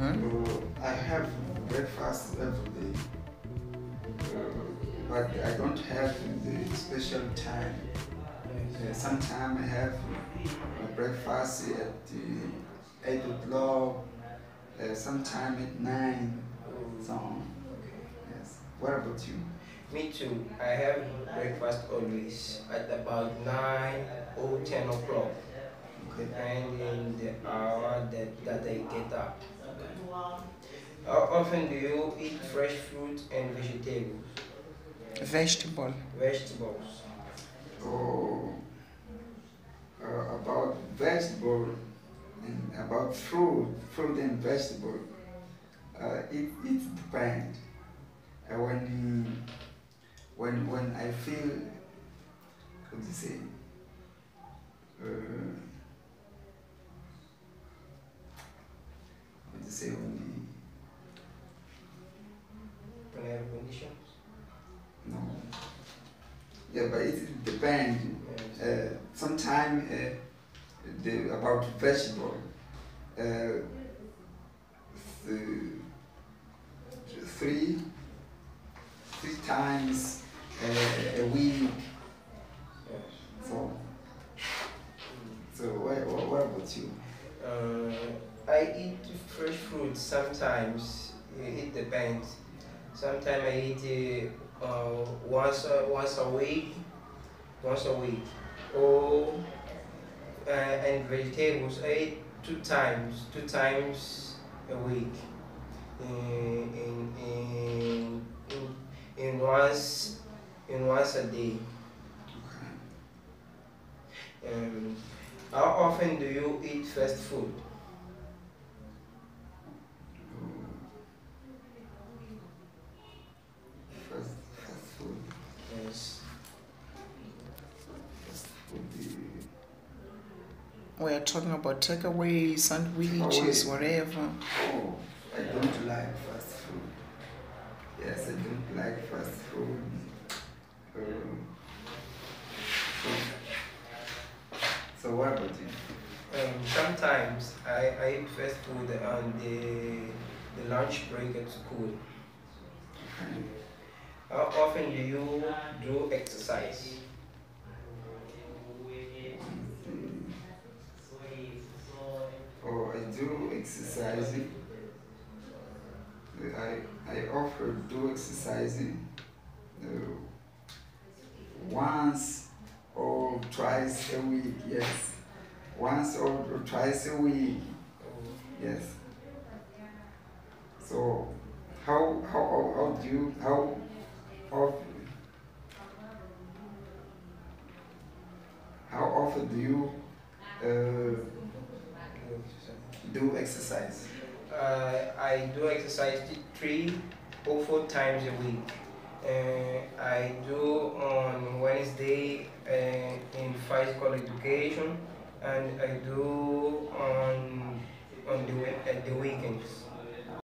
Uh, I have breakfast every day, uh, but I don't have the special time. Uh, Sometimes I have my breakfast at the 8 o'clock, uh, sometime at 9, so on. Yes. What about you? Me too. I have breakfast always at about 9 or 10 o'clock, Okay. depending the hour that, that I get up. How often do you eat fresh fruit and vegetables? Vegetable. Vegetables. Oh, uh, about vegetable and about fruit, fruit and vegetable. Uh, it it depends. Uh, when when when I feel what do you say? What do you say when When conditions? no? Yeah, but it depends. Yes. uh, sometime uh, the, about vegetable uh, th- three three times uh, a week Yes. so so what, what, what about you Uh, I eat fresh fruit sometimes. It depends. Sometimes I eat it uh, once a, once a week, once a week. Or uh, and vegetables I eat two times, two times a week. In in in in, in once in once a day. Um, how often do you eat fast food? fast, fast food Yes. fast food We are talking about takeaways, sandwiches, Takeaway. whatever. oh I don't like fast food yes I don't like fast food um, so, so what about you Um, sometimes I, I eat fast food on the, the lunch break at school. How often do you do exercise? Do exercising. I, I often do exercising uh, once or twice a week, yes. Once or, twice a week, yes. So, how, how, how, how do you, how often, how often do you uh, do exercise? Uh, I do exercise three or four times a week. Uh, I do on Wednesday uh, in physical education, and I do on on the we- the weekends.